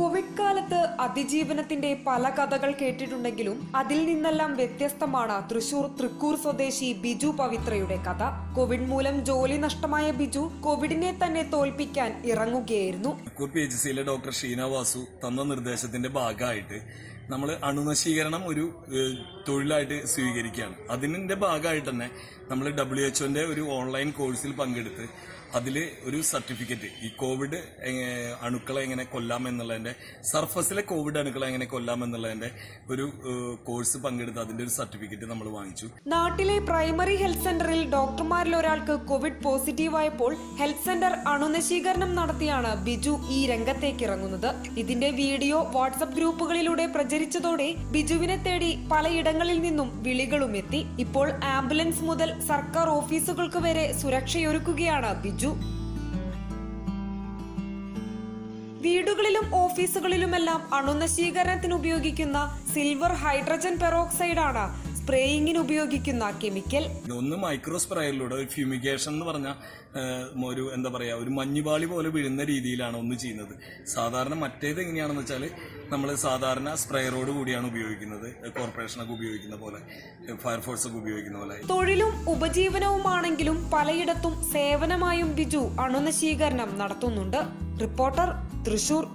കാലത്ത് അതിജീവനത്തിന്റെ പല കഥകൾ കേട്ടിട്ടുണ്ടെങ്കിലും അതിൽ നിന്നെല്ലാം വ്യത്യസ്തമാണ് തൃശൂർ തൃക്കൂർ സ്വദേശി ബിജു പവിത്രയുടെ കഥ. കോവിഡ് മൂലം ജോലി നഷ്ടമായ ബിജു കോവിഡിനെ തന്നെ തോൽപ്പിക്കാൻ ഇറങ്ങുകയായിരുന്നു. സിയിലെ ഡോക്ടർ ഷീന വാസു തന്ന നിർദ്ദേശത്തിന്റെ ഭാഗമായിട്ട് നമ്മൾ അണുനശീകരണം ഒരു തൊഴിലായിട്ട് സ്വീകരിക്കുകയാണ്. അതിന്റെ ഭാഗമായിട്ട് തന്നെ നമ്മൾ ഡബ്ല്യു എച്ച്ഒന്റെ ഒരു ഓൺലൈൻ കോഴ്സിൽ പങ്കെടുത്ത് അതിൽ ഒരു സർട്ടിഫിക്കറ്റ് ഈ കോവിഡ് അണുക്കളെ എങ്ങനെ കൊല്ലാം എന്നുള്ളതിന്റെ സർഫസിലെ കോവിഡ് അണുക്കളെ എങ്ങനെ കൊല്ലാം എന്നുള്ളതിന്റെ ഒരു കോഴ്സ് പങ്കെടുത്ത് അതിന്റെ ഒരു സർട്ടിഫിക്കറ്റ് നമ്മൾ വാങ്ങിച്ചു. നാട്ടിലെ പ്രൈമറി ഹെൽത്ത് സെന്ററിൽ ഡോക്ടർമാരിൽ ഒരാൾക്ക് കോവിഡ് പോസിറ്റീവായപ്പോൾ ഹെൽത്ത് സെന്റർ അണുനശീകരണം നടത്തിയാണ് ബിജു ഈ രംഗത്തേക്ക് ഇറങ്ങുന്നത്. ഇതിന്റെ വീഡിയോ വാട്സപ്പ് ഗ്രൂപ്പുകളിലൂടെ പ്രചരിച്ചതോടെ ബിജുവിനെ തേടി പലയിടങ്ങളിൽ നിന്നും വിളികളും എത്തി. ഇപ്പോൾ ആംബുലൻസ് മുതൽ സർക്കാർ ഓഫീസുകൾക്ക് വരെ സുരക്ഷയൊരുക്കുകയാണ് ബിജു. വീടുകളിലും ഓഫീസുകളിലുമെല്ലാം അണുനശീകരണത്തിന് ഉപയോഗിക്കുന്ന സിൽവർ ഹൈഡ്രജൻ പെറോക്സൈഡാണ് സ്പ്രേയിങ്ങിന് ഉപയോഗിക്കുന്ന കെമിക്കൽ. ഒന്ന് മൈക്രോ സ്പ്രേയിലൂടെ ഒരു ഫ്യൂമിഗേഷൻ എന്ന് പറഞ്ഞ ഒരു എന്താ പറയാ ഒരു മഞ്ഞുപാളി പോലെ വീഴുന്ന രീതിയിലാണ് ഒന്ന് ചെയ്യുന്നത്. സാധാരണ മറ്റേത് എങ്ങനെയാണെന്ന് വെച്ചാൽ നമ്മൾ സാധാരണ സ്പ്രേയറോട് കൂടിയാണ് ഉപയോഗിക്കുന്നത്. കോർപ്പറേഷനൊക്കെ ഉപയോഗിക്കുന്ന പോലെ ഫയർഫോഴ്സ് ഒക്കെ ഉപയോഗിക്കുന്ന പോലെ. തൊഴിലും ഉപജീവനവുമാണെങ്കിലും പലയിടത്തും സേവനമായും ബിജു അണുനശീകരണം നടത്തുന്നുണ്ട്. റിപ്പോർട്ടർ തൃശൂർ.